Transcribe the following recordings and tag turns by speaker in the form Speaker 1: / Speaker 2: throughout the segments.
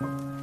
Speaker 1: 嗯。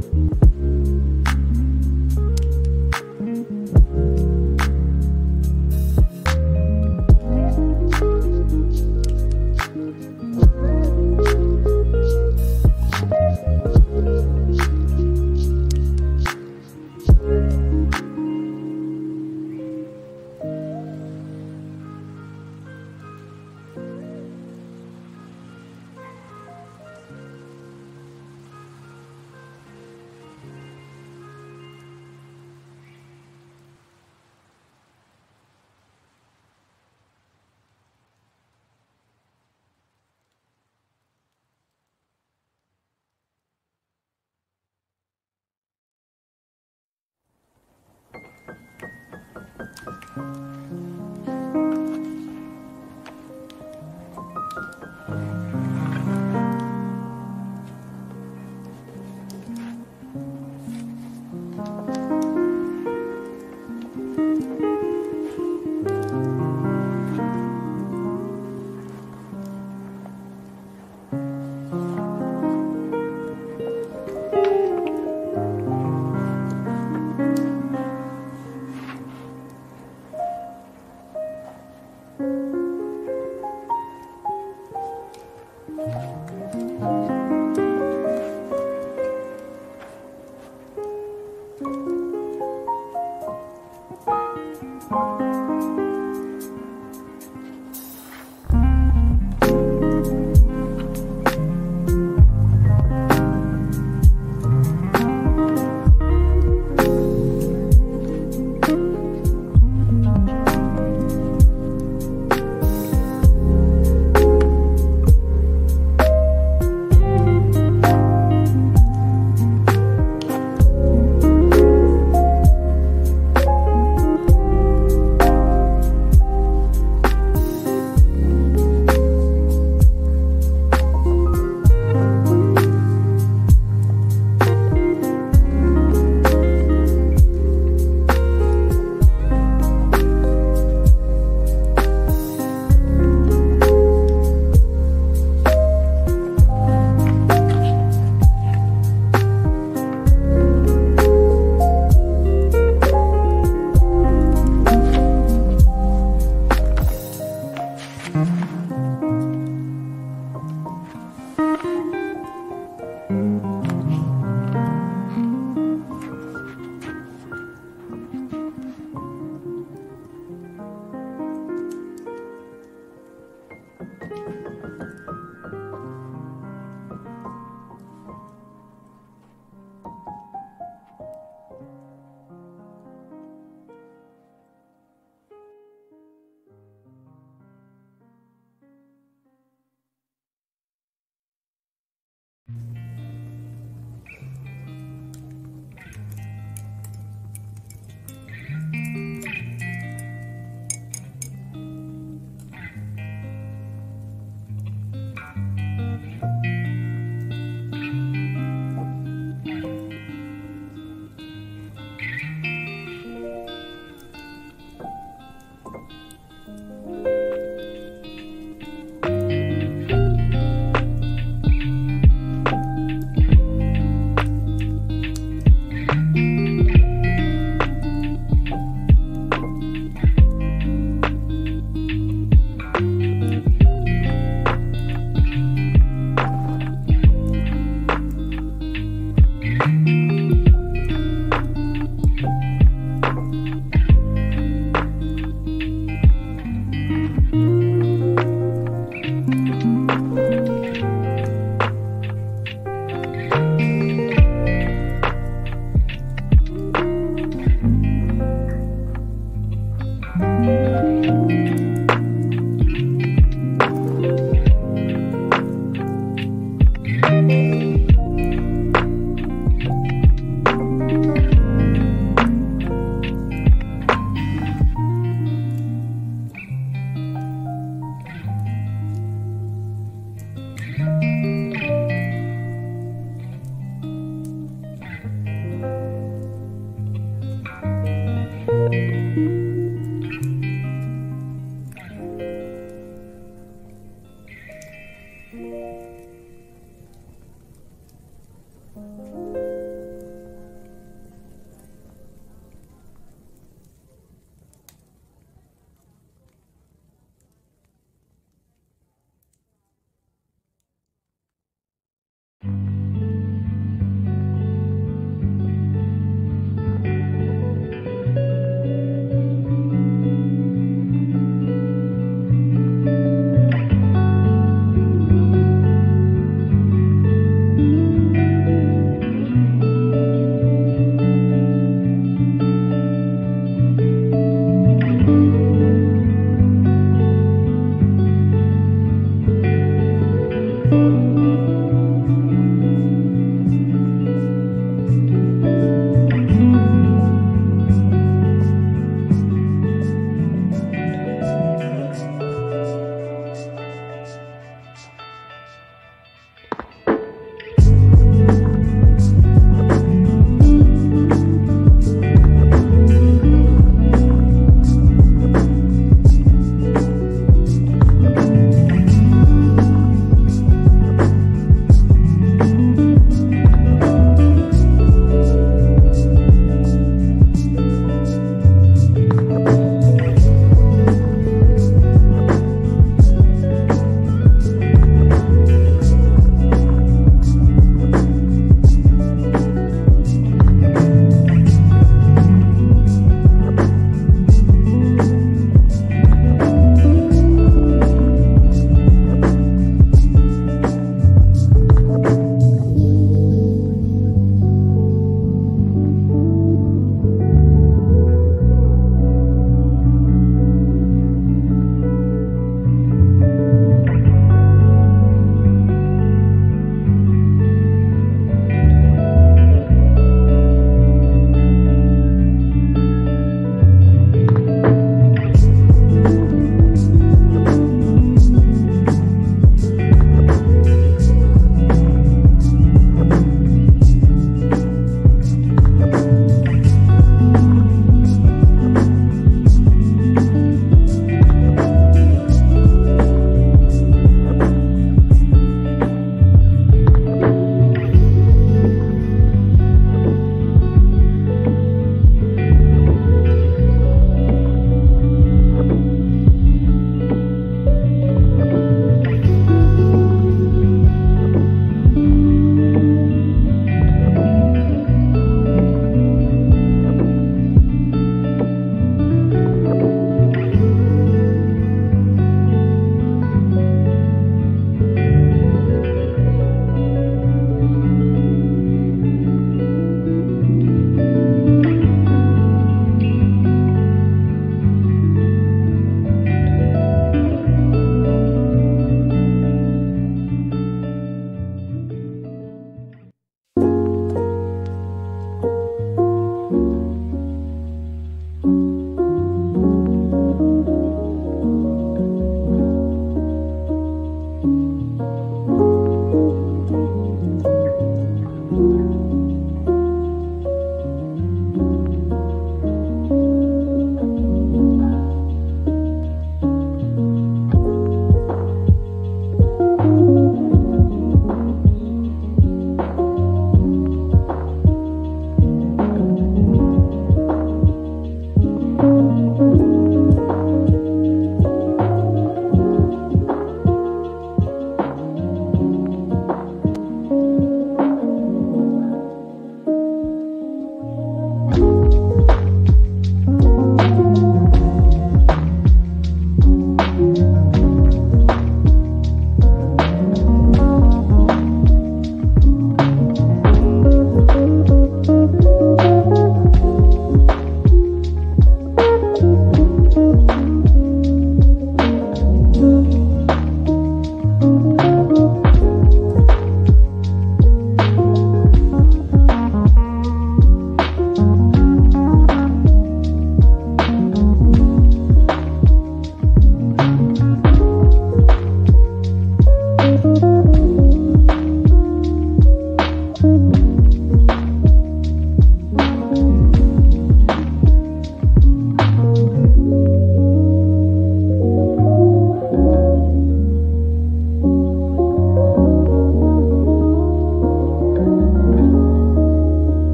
Speaker 1: Thank you.